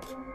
different.